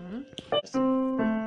嗯。